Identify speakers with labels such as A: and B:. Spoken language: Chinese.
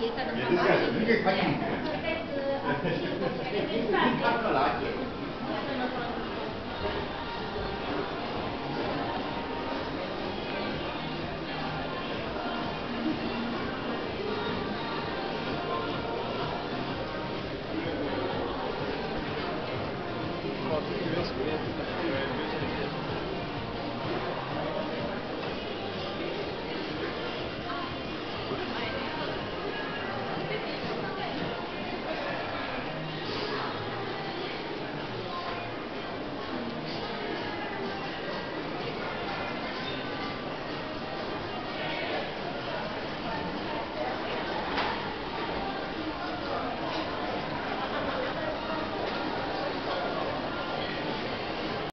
A: 也
B: 是，你这可以。的，